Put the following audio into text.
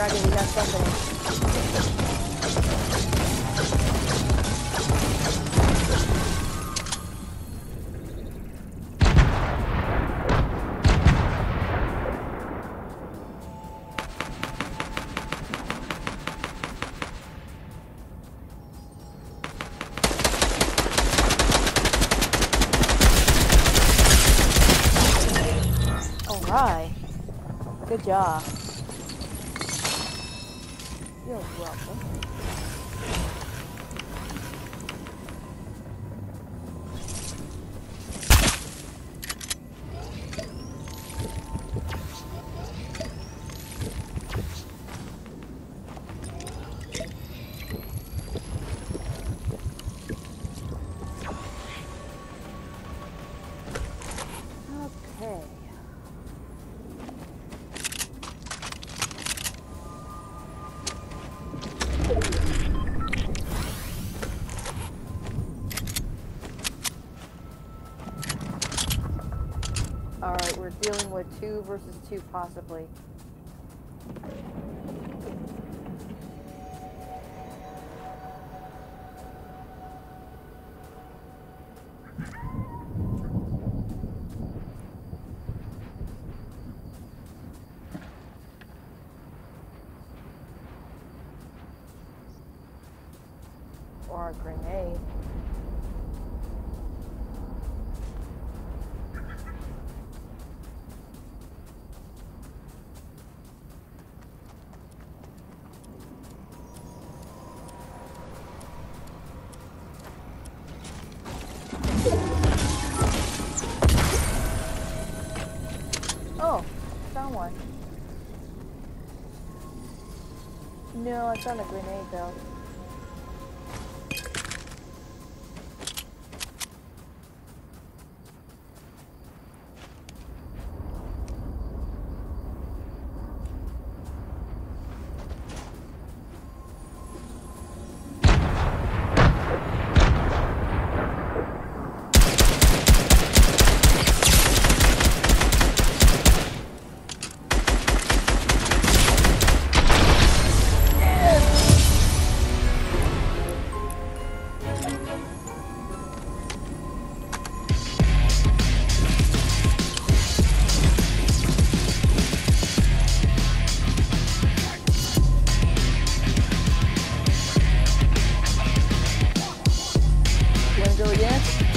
Dragon, we got something. Oh Alright. Good job. 뭐야, 뭐? Alright, we're dealing with two versus two possibly. Or a grenade. No, it's on a grenade though. Go Yanks.